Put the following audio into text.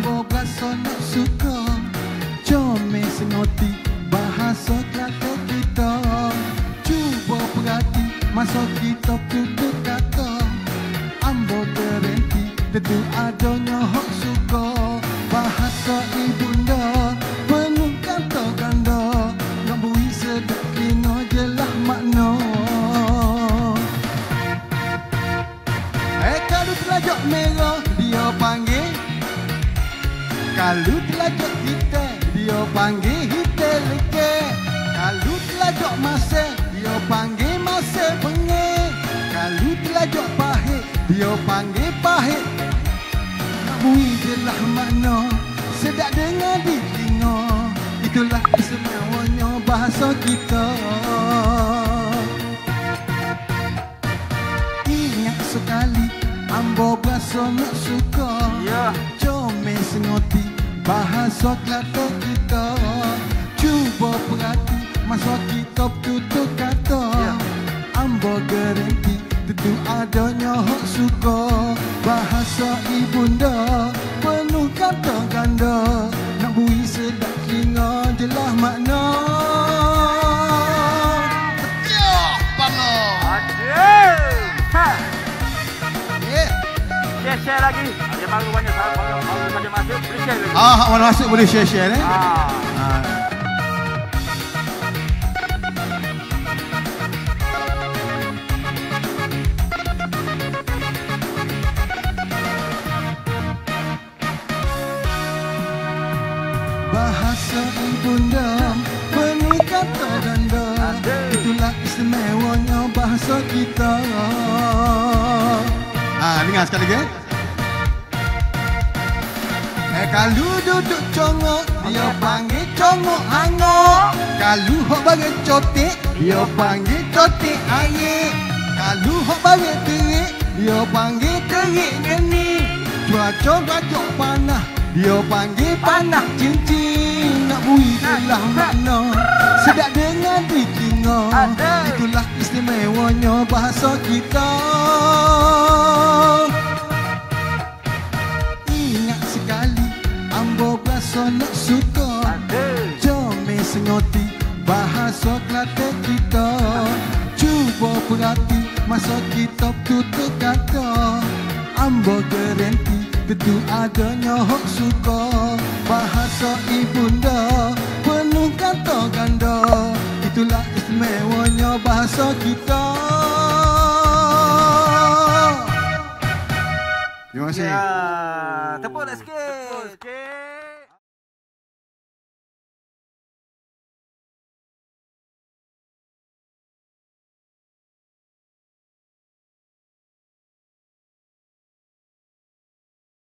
bahasa nak suka. Comel senoti bahasa Kelantan kita. Cuba perhati masa kita tutup kata Ambo terhenti tentu adanya hak suka. Bahasa ibunda Kalau telajak hitam dia panggil hitam leke. Kalau telajak masih dia panggil masih bengek. Kalau telajak pahit dia panggil pahit. Bui jelah makna sedap dengar di telinga. Itulah istimewanya bahasa kita. Ingat sekali Ambo bahasa nak suka. Comel sengoti Bahasa Kelantan kita Cuba perhati Masa kita tutup kata Ya. Ambo garanti Tentu adanya hak suka Bahasa ibunda Penuh kata ganda Nak bui sedap telinga Jelah makna Ya, Aduh. Ha. Yeah. Lagi. Sahabat. Baru share lagi. Ah, hak mana masuk boleh share-share eh. Ah. Ah. Bahasa ibunda penuh kata ganda. Itulah istimewanya bahasa kita Ah, dengar sekali lagi eh. Kalau duduk congok Dia panggil congok hangok. Kalau hok bagi cotik Dia panggil cotik air. Kalau hok bagi terik Dia panggil terik geni Cuaca gajok panah Dia panggil panah cincin. Nak bui telah makna Sedap dengar di telinga Aduh. Itulah istimewanya bahasa kita Nak suka. Comel sengoti Bahasa Kelantan kita Cuba perhati Masa kita tutup kata Ambo garanti Tentu adanya hak suka Bahasa ibunda Penuh kata ganda Itulah istimewanya bahasa kita Terima kasih. Ya. Tepuk tak sikit. Tepuk sikit.